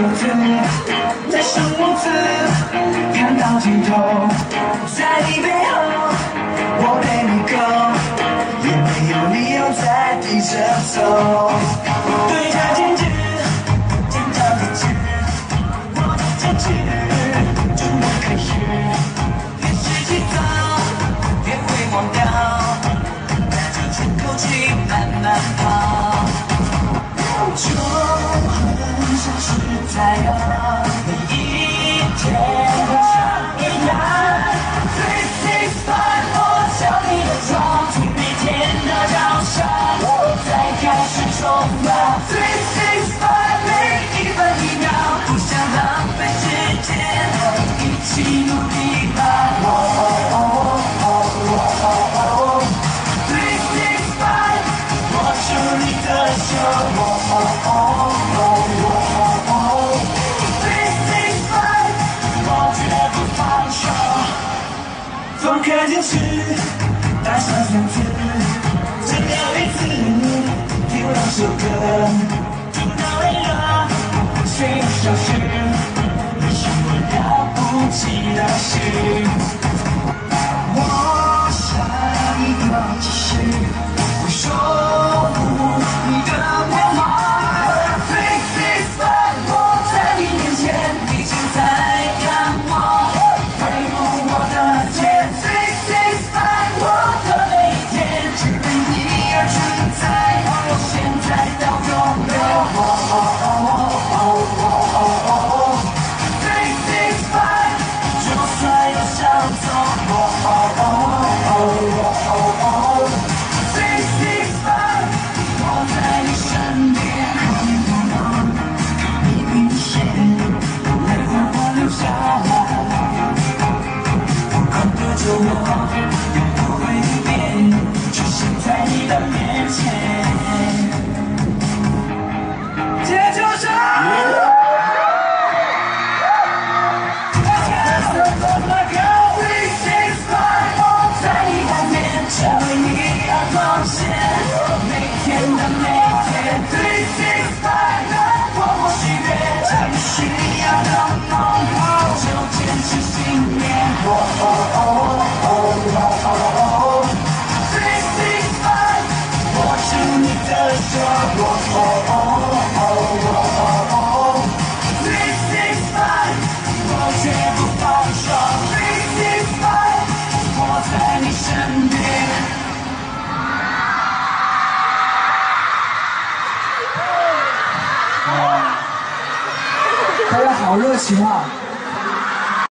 由自，在生无次，看到尽头，在你背后，我陪你 go，也没有理由再低着头。对着失在每一天都像一样。Three six five，我敲你的窗，从每天的早上再开始冲浪。Three six five，每一分一秒不想浪费时间，一起努力吧。Three six five，握住你的手。放开坚持，带上绳子，只要一次，听两首歌，听到累了，谁有消失？你是我了不起的事。你而奉献，每天的每天。Three six five，我或许愿，这里需要的梦，就坚持信念。Three six five，握住你的手。Three 好热情啊！